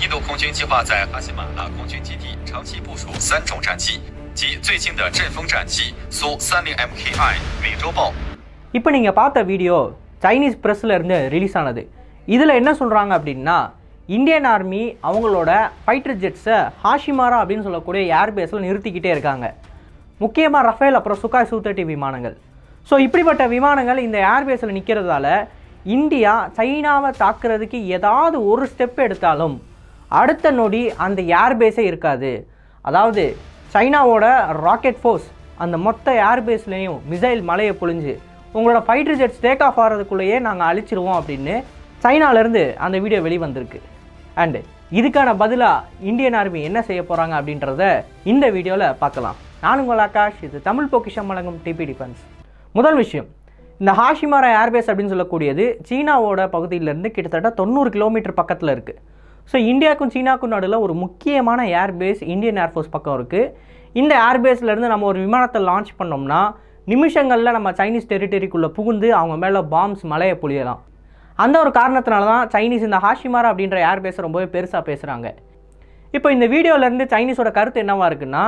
印度空军计划在哈希马拉空军基地长期部署三种战机，即最近的阵风战机苏三零 MKI 美洲豹 இப்போ நீங்கள் பார்த்த வீடியோ சைனீஸ் ப்ரெஸ்ஸில் இருந்து ரிலீஸ் ஆனது இதில் என்ன சொல்கிறாங்க அப்படின்னா இந்தியன் ஆர்மி அவங்களோட ஃபைட்டர் ஜெட்ஸை ஹாஷிமாரா அப்படின்னு சொல்லக்கூடிய ஏர்பேஸில் நிறுத்திக்கிட்டே இருக்காங்க முக்கியமாக ரஃபேல் அப்புறம் சுகாய் சூ தேர்ட்டி விமானங்கள் ஸோ இப்படிப்பட்ட விமானங்கள் இந்த ஏர்பேஸில் நிற்கிறதால இந்தியா சைனாவை தாக்குறதுக்கு ஏதாவது ஒரு ஸ்டெப் எடுத்தாலும் அடுத்த நொடி அந்த ஏர்பேஸே இருக்காது. அதாவது சைனாவோட ராக்கெட் ஃபோர்ஸ் அந்த மொத்த ஏர்பேஸ்லேயும் மிசைல் மலையை பொழிஞ்சு உங்களோட ஃபைட்டர் ஜெட்ஸ் டேக் ஆஃப் ஆகிறதுக்குள்ளேயே நாங்கள் அழிச்சிருவோம் அப்படின்னு சைனாலேருந்து அந்த வீடியோ வெளிவந்திருக்கு. அண்டு இதுக்கான பதிலாக இந்தியன் ஆர்மி என்ன செய்ய போகிறாங்க அப்படின்றத இந்த வீடியோவில் பார்க்கலாம். நான் உங்கள் ஆகாஷ் இது தமிழ் பொக்கிஷம் வழங்கும் டிபி டிஃபென்ஸ் முதல் விஷயம் இந்த ஹாஷிமாரா ஏர்பேஸ் அப்படின்னு சொல்லக்கூடியது சீனாவோட பகுதியிலேருந்து கிட்டத்தட்ட தொண்ணூறு கிலோமீட்டர் பக்கத்தில் இருக்குது ஸோ இந்தியாவுக்கும் சீனாக்கும் நடுவில் ஒரு முக்கியமான ஏர்பேஸ் இந்தியன் ஏர்ஃபோர்ஸ் பக்கம் இருக்குது இந்த ஏர்பேஸ்லேருந்து நம்ம ஒரு விமானத்தை லான்ச் பண்ணோம்னா நிமிஷங்களில் நம்ம சைனீஸ் டெரிட்டரிக்குள்ளே புகுந்து அவங்க மேலே பாம்ஸ் மலையை புழியலாம். அந்த ஒரு காரணத்தினால தான் சைனீஸ் இந்த ஹாஷிமாரா அப்படின்ற ஏர்பேஸை ரொம்பவே பெருசாக பேசுகிறாங்க இப்போ இந்த வீடியோலேருந்து சைனீஸோட கருத்து என்னவாக இருக்குன்னா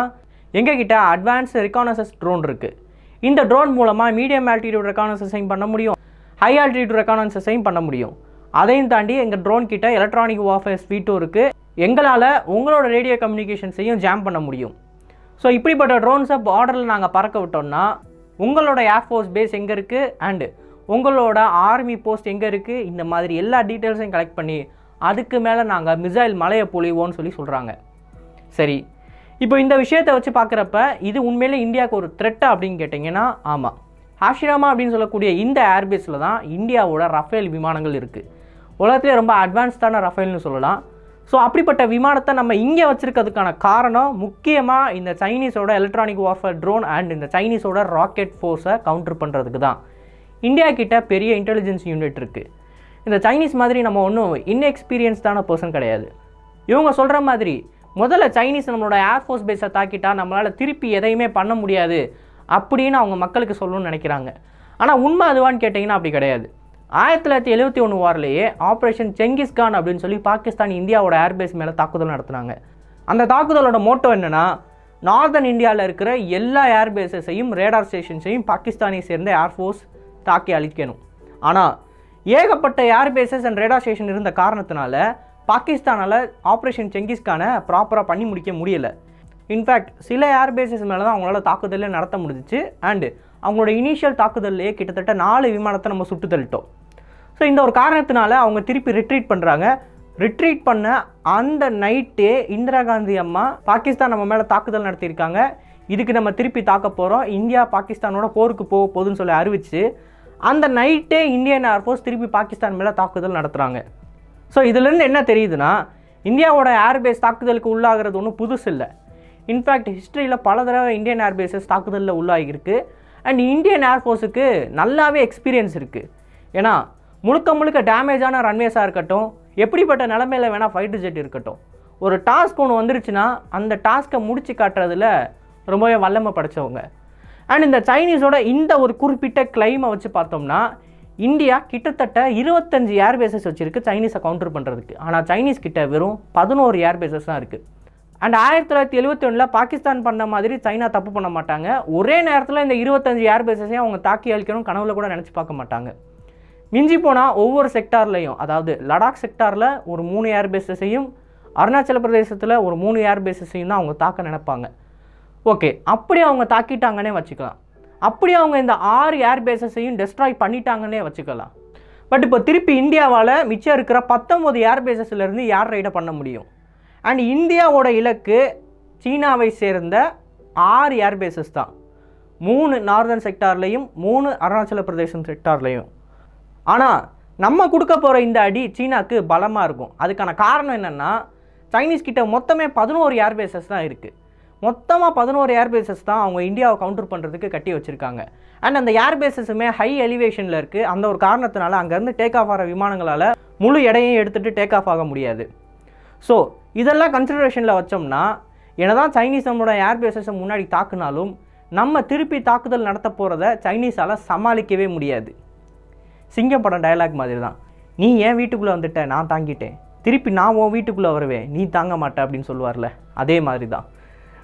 எங்ககிட்ட அட்வான்ஸ் ரெக்கானசஸ் ட்ரோன் இருக்குது இந்த ட்ரோன் மூலமாக மீடியம் ஆல்டிடியூட் ரெக்கானசஸையும் பண்ண முடியும். ஹை ஆல்டிடியூட் ரெக்கானசஸையும் பண்ண முடியும். அதையும் தாண்டி எங்கள் ட்ரோன் கிட்ட எலக்ட்ரானிக் வார்ஃபேர் ஸ்வீட்டும் இருக்குது எங்களால் உங்களோட ரேடியோ கம்யூனிகேஷன்ஸையும் ஜாம் பண்ண முடியும். ஸோ இப்படிப்பட்ட ட்ரோன்ஸை பார்டரில் நாங்கள் பறக்க விட்டோம்னா உங்களோட ஏர்ஃபோர்ஸ் பேஸ் எங்கே இருக்குது அண்டு உங்களோட ஆர்மி போஸ்ட் எங்கே இருக்குது இந்த மாதிரி எல்லா டீட்டெயில்ஸையும் கலெக்ட் பண்ணி அதுக்கு மேலே நாங்கள் மிசைல் மலையை பொழிவோன்னு சொல்லி சொல்கிறாங்க சரி. இப்போ இந்த விஷயத்தை வச்சு பார்க்குறப்ப இது உண்மையிலே இந்தியாவுக்கு ஒரு த்ரெட்டா அப்படின்னு கேட்டிங்கன்னா ஆமாம் ஹாஷிராமா அப்படின்னு சொல்லக்கூடிய இந்த ஏர்பேஸில் தான் இந்தியாவோட ரஃபேல் விமானங்கள் இருக்குது உலகத்திலே ரொம்ப அட்வான்ஸ்டான ரஃபேல்னு சொல்லலாம். ஸோ அப்படிப்பட்ட விமானத்தை நம்ம இங்கே வச்சுருக்கிறதுக்கான காரணம் முக்கியமாக இந்த சைனீஸோட எலக்ட்ரானிக் வார்ஃபேர் ட்ரோன் அண்ட் இந்த சைனீஸோட ராக்கெட் ஃபோர்ஸை கவுண்டர் பண்ணுறதுக்கு தான். இந்தியா கிட்ட பெரிய இன்டெலிஜென்ஸ் யூனிட் இருக்குது இந்த சைனீஸ் மாதிரி நம்ம ஒன்றும் இன்எக்ஸ்பீரியன்ஸ்டான பர்சன் கிடையாது. இவங்க சொல்கிற மாதிரி முதல்ல சைனீஸ் நம்மளோட ஏர்ஃபோர்ஸ் பேஸை தாக்கிட்டா நம்மளால் திருப்பி எதையுமே பண்ண முடியாது அப்படின்னு அவங்க மக்களுக்கு சொல்லணும்னு நினைக்கிறாங்க. ஆனால் உண்மை அதுவான்னு கேட்டிங்கன்னா அப்படி கிடையாது. ஆயிரத்தி தொள்ளாயிரத்தி எழுபத்தி ஒன்று வாரிலேயே ஆப்ரேஷன் செங்கிஸ்கான் அப்படின்னு சொல்லி பாகிஸ்தான் இந்தியாவோட ஏர்பேஸ் மேலே தாக்குதல் நடத்துனாங்க. அந்த தாக்குதலோட மோட்டோ என்னென்னா நார்தர்ன் இந்தியாவில் இருக்கிற எல்லா ஏர்பேஸஸையும் ரேடார் ஸ்டேஷன்ஸையும் பாகிஸ்தானை சேர்ந்த ஏர்ஃபோர்ஸ் தாக்கி அழிக்கணும். ஆனால் ஏகப்பட்ட ஏர்பேசஸ் அண்ட் ரேடார் ஸ்டேஷன் இருந்த காரணத்தினால பாகிஸ்தானால் ஆப்ரேஷன் செங்கிஸ்கானை ப்ராப்பராக பண்ணி முடிக்க முடியலை. இன்ஃபேக்ட் சில ஏர்பேசஸ் மேலே தான் அவங்களால தாக்குதலே நடத்த முடிஞ்சிச்சு. அண்டு அவங்களோட இனிஷியல் தாக்குதல்லையே கிட்டத்தட்ட நாலு விமானத்தை நம்ம சுட்டு தள்ளிட்டோம். ஸோ இந்த ஒரு காரணத்தினால அவங்க திருப்பி ரிட்ரீட் பண்ணுறாங்க ரிட்ரீட் பண்ண அந்த நைட்டே இந்திரா காந்தி அம்மா பாகிஸ்தான் நம்ம மேலே தாக்குதல் நடத்தியிருக்காங்க. இதுக்கு நம்ம திருப்பி தாக்க போகிறோம் இந்தியா பாகிஸ்தானோட போருக்கு போக போகுதுன்னு சொல்லி அறிவிச்சு அந்த நைட்டே இந்தியன் ஏர்ஃபோர்ஸ் திருப்பி பாகிஸ்தான் மேலே தாக்குதல் நடத்துகிறாங்க ஸோ இதுலேருந்து என்ன தெரியுதுன்னா இந்தியாவோட ஏர்பேஸ் தாக்குதலுக்கு உள்ளாகிறது ஒன்றும் புதுசு இல்லை. இன்ஃபேக்ட் ஹிஸ்ட்ரியில் பல தடவை இந்தியன் ஏர்பேஸஸ் தாக்குதலில் உள்ளாகிருக்கு அண்ட் இந்தியன் ஏர்ஃபோர்ஸுக்கு நல்லாவே எக்ஸ்பீரியன்ஸ் இருக்குது ஏன்னா முழுக்க முழுக்க டேமேஜான ரன்வேஸாக இருக்கட்டும் எப்படிப்பட்ட நிலமையில வேணால் ஃபைட்டர் ஜெட் இருக்கட்டும். ஒரு டாஸ்க் ஒன்று வந்துருச்சுன்னா அந்த டாஸ்க்கை முடிச்சு காட்டுறதுல ரொம்பவே வல்லமை படைச்சவங்க. அண்ட் இந்த சைனீஸோட இந்த ஒரு குறிப்பிட்ட கிளைமை வச்சு பார்த்தோம்னா இந்தியா கிட்டத்தட்ட இருபத்தஞ்சு ஏர்பேசஸ் வச்சுருக்கு சைனீஸை கவுண்டர் பண்ணுறதுக்கு ஆனால் சைனீஸ் கிட்ட வெறும் பதினோரு ஏர்பேசஸ் தான் இருக்குது அண்ட் ஆயிரத்தி தொள்ளாயிரத்தி எழுபத்தி ஒன்றில் பாகிஸ்தான் பண்ண மாதிரி சைனா தப்பு பண்ண மாட்டாங்க. ஒரே நேரத்தில் இந்த இருபத்தஞ்சு ஏர்பேசஸையும் அவங்க தாக்கி அழிக்கணும் கனவுல கூட நினச்சி பார்க்க மாட்டாங்க. மிஞ்சி போனால் ஒவ்வொரு செக்டார்லையும் அதாவது லடாக் செக்டாரில் ஒரு மூணு ஏர்பேஸஸையும் அருணாச்சல பிரதேசத்தில் ஒரு மூணு ஏர்பேஸஸையும் தான் அவங்க தாக்க நினைப்பாங்க. ஓகே அப்படி அவங்க தாக்கிட்டாங்கன்னே வச்சுக்கலாம். அப்படி அவங்க இந்த ஆறு ஏர்பேஸஸையும் டெஸ்ட்ராய் பண்ணிட்டாங்கன்னே வச்சுக்கலாம். பட் இப்போ திருப்பி இந்தியாவால் மிச்சம் இருக்கிற பத்தொம்போது ஏர்பேஸஸ்லேருந்து ஏர் ரைடை பண்ண முடியும்? அண்ட் இந்தியாவோட இலக்கு சீனாவை சேர்ந்த ஆறு ஏர்பேஸஸ் தான். மூணு நார்தர்ன் செக்டார்லேயும் மூணு அருணாச்சல பிரதேசம் செக்டார்லேயும் ஆனால் நம்ம கொடுக்க போகிற இந்த அடி சீனாக்கு பலமாக இருக்கும். அதுக்கான காரணம் என்னென்னா சைனீஸ் கிட்ட மொத்தமே பதினோரு ஏர்பேசஸ் தான் இருக்குது மொத்தமாக பதினோரு ஏர்பேசஸ் தான் அவங்க இந்தியாவை கவுண்டர் பண்ணுறதுக்கு கட்டி வச்சுருக்காங்க. அண்ட் அந்த ஏர்பேசஸுமே ஹை எலிவேஷனில் இருக்குது அந்த ஒரு காரணத்தினால அங்கேருந்து டேக் ஆஃப் ஆகிற விமானங்களால் முழு எடையும் எடுத்துகிட்டு டேக் ஆஃப் ஆக முடியாது. ஸோ இதெல்லாம் கன்சிடரேஷனில் வச்சோம்னா என்னதான் சைனீஸ் நம்மளோட ஏர்பேசஸை முன்னாடி தாக்குனாலும் நம்ம திருப்பி தாக்குதல் நடத்த போகிறத சைனீஸால் சமாளிக்கவே முடியாது. சிங்கம் படம் டயலாக் மாதிரி தான் நீ ஏன் வீட்டுக்குள்ளே வந்துட்ட? நான் தாங்கிட்டேன். திருப்பி நான் உன் வீட்டுக்குள்ளே வருவேன் நீ தாங்க மாட்ட அப்படின்னு சொல்லுவார்ல. அதே மாதிரி தான்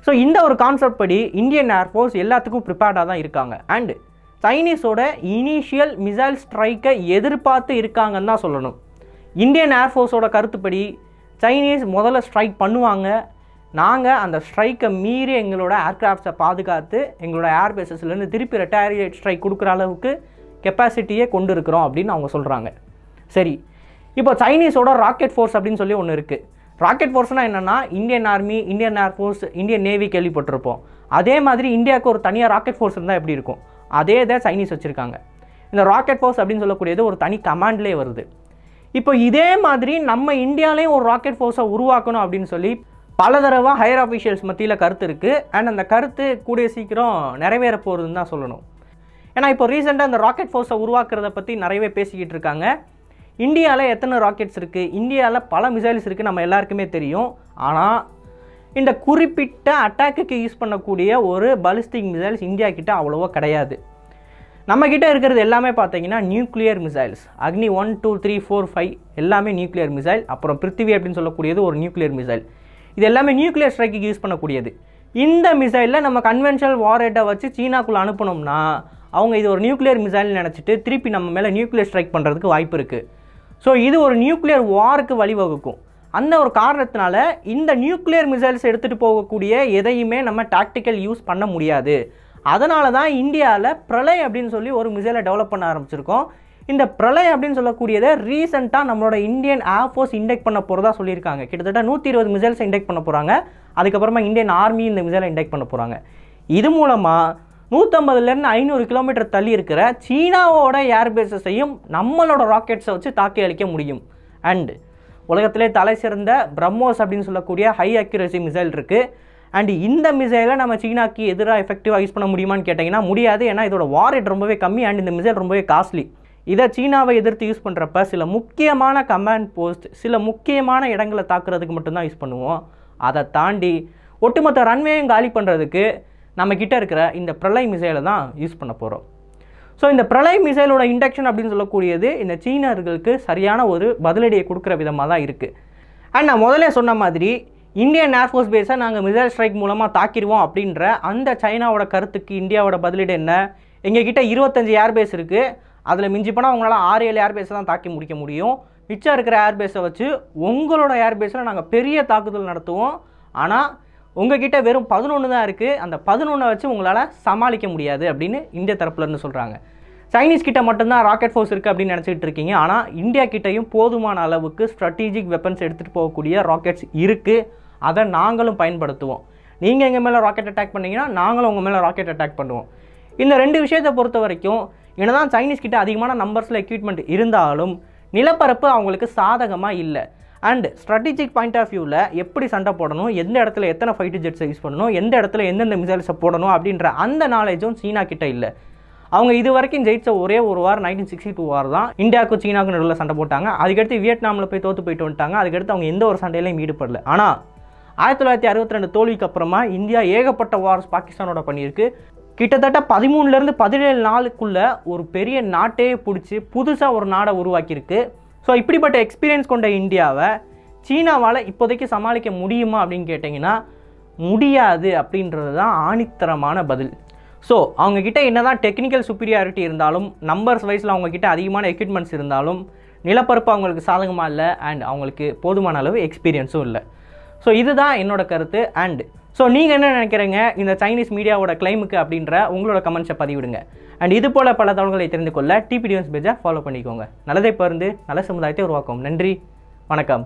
ஸோ இந்த ஒரு கான்செப்ட் படி இந்தியன் ஏர்ஃபோர்ஸ் எல்லாத்துக்கும் ப்ரிப்பேர்டாக தான் இருக்காங்க. அண்டு சைனீஸோட இனிஷியல் மிசைல் ஸ்ட்ரைக்கை எதிர்பார்த்து இருக்காங்கன்னு தான் சொல்லணும். இந்தியன் ஏர்ஃபோர்ஸோட கருத்துப்படி சைனீஸ் முதல்ல ஸ்ட்ரைக் பண்ணுவாங்க. நாங்கள் அந்த ஸ்ட்ரைக்கை மீறி எங்களோட ஏர்க்ராஃப்ட்ஸை பாதுகாத்து எங்களோட ஏர்பேசஸ்லேருந்து திருப்பி ரெட்டாரியேட் ஸ்ட்ரைக் கொடுக்குற அளவுக்கு கெப்பாசிட்டியே கொண்டு இருக்கிறோம் அப்படின்னு அவங்க சொல்கிறாங்க சரி. இப்போ சைனீஸோட ராக்கெட் ஃபோர்ஸ் அப்படின்னு சொல்லி ஒன்று இருக்குது ராக்கெட் ஃபோர்ஸ்னால் என்னென்னா Indian army Indian air force Indian navy கேள்விப்பட்டிருப்போம். அதே மாதிரி இந்தியாவுக்கு ஒரு தனியாக ராக்கெட் ஃபோர்ஸ் இருந்தால் எப்படி இருக்கும்? அதே தான் சைனீஸ் வச்சுருக்காங்க. இந்த ராக்கெட் ஃபோர்ஸ் அப்படின்னு சொல்லக்கூடியது ஒரு தனி கமாண்ட்லேயே வருது. இப்போ இதே மாதிரி நம்ம இந்தியாலேயும் ஒரு ராக்கெட் ஃபோர்ஸை உருவாக்கணும் அப்படின்னு சொல்லி பல தடவை ஹையர் அஃபிஷியல்ஸ் மத்தியில் கருத்து இருக்குது அண்ட் அந்த கருத்து கூடிய சீக்கிரம் நிறைவேற போகிறதுன்னு தான் சொல்லணும். ஏன்னா இப்போ ரீசெண்டாக இந்த ராக்கெட் ஃபோர்ஸை உருவாக்குறத பற்றி நிறையவே பேசிக்கிட்டு இருக்காங்க. இந்தியாவில் எத்தனை ராக்கெட்ஸ் இருக்குது இந்தியாவில் பல மிசைல்ஸ் இருக்குது நம்ம எல்லாருக்குமே தெரியும். ஆனால் இந்த குறிப்பிட்ட அட்டாக்குக்கு யூஸ் பண்ணக்கூடிய ஒரு பலிஸ்டிக் மிசைல்ஸ் இந்தியா கிட்ட அவ்வளோவா கிடையாது. நம்ம இருக்கிறது எல்லாமே பார்த்தீங்கன்னா nuclear missiles Agni one two three four five எல்லாமே நியூக்ளியர் மிசைல் அப்புறம் பிருத்திவி அப்படின்னு சொல்லக்கூடியது ஒரு நியூக்ளியர் மிசைல் இது எல்லாமே நியூக்ளியர் ஸ்ட்ரைக்கு யூஸ் பண்ணக்கூடியது. இந்த மிசைலில் நம்ம கன்வென்ஷனல் வாரேட்டை வச்சு சீனாக்குள்ளே அனுப்பணும்னா அவங்க இது ஒரு நியூக்ளியர் மிசைல் நினச்சிட்டு திருப்பி நம்ம மேலே நியூக்ளியர் ஸ்ட்ரைக் பண்ணுறதுக்கு வாய்ப்பு இருக்குது ஸோ இது ஒரு நியூக்ளியர் வாருக்கு வழிவகுக்கும். அந்த ஒரு காரணத்தினால இந்த நியூக்ளியர் மிசைல்ஸ் எடுத்துகிட்டு போகக்கூடிய எதையுமே நம்ம டாக்டிக்கல் யூஸ் பண்ண முடியாது. அதனால தான் இந்தியாவில் பிரளய் அப்படின்னு சொல்லி ஒரு மிசைலை டெவலப் பண்ண ஆரம்பிச்சிருக்கோம். இந்த பிரளய் அப்படின்னு சொல்லக்கூடியதை ரீசெண்டாக நம்மளோட இந்தியன் ஏர்ஃபோர்ஸ் இண்டெக்ட் பண்ண போகிறதா சொல்லியிருக்காங்க. கிட்டத்தட்ட நூற்றி இருபது மிசைல்ஸை இண்டெக்ட் பண்ண போகிறாங்க அதுக்கப்புறமா இந்தியன் ஆர்மி இந்த மிசைலை இண்டெக்ட் பண்ண போகிறாங்க இது மூலமாக நூற்றம்பதுலேருந்து ஐநூறு கிலோமீட்டர் தள்ளி இருக்கிற சீனாவோட ஏர்பேஸஸையும் நம்மளோட ராக்கெட்ஸை வச்சு தாக்கி அளிக்க முடியும். அண்ட் உலகத்திலே தலை சிறந்த பிரம்மோஸ் அப்படின்னு சொல்லக்கூடிய ஹை அக்யூரசி மிசைல் இருக்குது அண்ட் இந்த மிசைலை நம்ம சீனாக்கு எதிராக எஃபெக்டிவாக யூஸ் பண்ண முடியுமான்னு கேட்டிங்கன்னா முடியாது. ஏன்னா இதோட வார் ரேட் ரொம்பவே கம்மி அண்ட் இந்த மிசைல் ரொம்பவே காஸ்ட்லி இதை சீனாவை எதிர்த்து யூஸ் பண்ணுறப்ப சில முக்கியமான கமாண்ட் போஸ்ட் சில முக்கியமான இடங்களை தாக்குறதுக்கு மட்டும்தான் யூஸ் பண்ணுவோம். அதை தாண்டி ஒட்டுமொத்த ரன்வேயும் காலி பண்ணுறதுக்கு நம்ம கிட்ட இருக்கிற இந்த பிரளய் மிசைலை தான் யூஸ் பண்ண போகிறோம் ஸோ இந்த பிரளய் மிசைலோட இண்டக்ஷன் அப்படின்னு சொல்லக்கூடியது இந்த சீனர்களுக்கு சரியான ஒரு பதிலடியை கொடுக்குற விதமாக தான் இருக்குது அண்ட் நான் முதல்ல சொன்ன மாதிரி இந்தியன் ஏர்ஃபோர்ஸ் பேஸை நாங்கள் மிசைல் ஸ்ட்ரைக் மூலமாக தாக்கிடுவோம் அப்படின்ற அந்த சைனாவோட கருத்துக்கு இந்தியாவோட பதிலீடு என்ன? எங்கள் இருபத்தஞ்சி இருபத்தஞ்சு ஏர்பேஸ் இருக்குது அதில் மிஞ்சி போனால் உங்களால் ஆறு ஏழு ஏர்பேஸை தான் தாக்கி முடிக்க முடியும். மிச்சம் இருக்கிற ஏர்பேஸை வச்சு உங்களோட ஏர்பேஸில் நாங்கள் பெரிய தாக்குதல் நடத்துவோம். ஆனால் உங்ககிட்ட வெறும் பதினொன்று தான் இருக்குது அந்த பதினொன்றை வச்சு உங்களால் சமாளிக்க முடியாது அப்படின்னு இந்திய தரப்புலேருந்து சொல்கிறாங்க சைனீஸ் கிட்ட மட்டும்தான் ராக்கெட் ஃபோர்ஸ் இருக்குது அப்படின்னு நினச்சிக்கிட்டு இருக்கீங்க. ஆனால் இந்தியா கிட்டேயும் போதுமான அளவுக்கு ஸ்ட்ராட்டஜிக் வெப்பன்ஸ் எடுத்துகிட்டு போகக்கூடிய ராக்கெட்ஸ் இருக்குது அதை நாங்களும் பயன்படுத்துவோம். நீங்கள் எங்கள் மேலே ராக்கெட் அட்டாக் பண்ணீங்கன்னா நாங்களும் உங்கள் மேலே ராக்கெட் அட்டாக் பண்ணுவோம். இந்த ரெண்டு விஷயத்தை பொறுத்த வரைக்கும் என்னதான் சைனீஸ் கிட்ட அதிகமான நம்பர்ஸில் எக்யூப்மெண்ட் இருந்தாலும் நிலப்பரப்பு அவங்களுக்கு சாதகமாக இல்லை. அண்ட் ஸ்ட்ராட்டஜிக் பாயிண்ட் ஆஃப் வியூவில் எப்படி சண்டை போடணும் எந்த இடத்துல எத்தனை ஃபைட்டர் ஜெட்ஸை யூஸ் பண்ணணும் எந்த இடத்துல எந்தெந்த மிசைல்ஸை போடணும் அப்படின்ற அந்த நாலேஜும் சீனா கிட்ட இல்லை. அவங்க இது வரைக்கும் ஜெயிச்ச ஒரே ஒரு war nineteen sixty two war தான். இந்தியாவுக்கும் சீனாவுக்கும் நடுவில் சண்டை போட்டாங்க. அதுக்கடுத்து வியட்நாமில் போய் தோற்று போயிட்டு வந்துட்டாங்க. அதுக்கடுத்து அவங்க எந்த ஒரு சண்டையிலையும் ஈடுபடல. ஆனால் ஆயிரத்தி தொள்ளாயிரத்தி அறுபத்தி ரெண்டு தோல்விக்கு அப்புறமா இந்தியா ஏகப்பட்ட வார்ஸ் பாகிஸ்தானோட பண்ணியிருக்கு. கிட்டத்தட்ட பதிமூணுலேருந்து பதினேழு நாளுக்குள்ளே ஒரு பெரிய நாட்டையே பிடிச்சி புதுசாக ஒரு நாடை உருவாக்கியிருக்கு. ஸோ இப்படிப்பட்ட எக்ஸ்பீரியன்ஸ் கொண்ட இந்தியாவை சீனாவால் இப்போதைக்கு சமாளிக்க முடியுமா அப்படின்னு கேட்டிங்கன்னா முடியாது அப்படின்றது தான் ஆணித்தரமான பதில். ஸோ அவங்கக்கிட்ட என்ன தான் டெக்னிக்கல் சுப்பீரியாரிட்டி இருந்தாலும் நம்பர்ஸ் வைஸில் அவங்கக்கிட்ட அதிகமான எக்யூப்மெண்ட்ஸ் இருந்தாலும் நிலப்பரப்பு அவங்களுக்கு சாதகமாக இல்லை அண்ட் அவங்களுக்கு போதுமான அளவு எக்ஸ்பீரியன்ஸும் இல்லை. ஸோ இதுதான் என்னோட கருத்து அண்ட் ஸோ நீங்கள் என்ன நினைக்கிறீங்க? இந்த சைனீஸ் மீடியாவோட கிளைமுக்கு அப்படின்ற உங்களோட கமெண்ட்ஸை பதிவிடுங்க. அண்ட் இது போல் பல தகவல்களை தெரிந்து கொள்ள டிபிடிஎன்ஸ் பேஜை ஃபாலோ பண்ணிக்கோங்க. நல்லதை பருந்து நல்ல சமுதாயத்தை உருவாக்கும். நன்றி. வணக்கம்.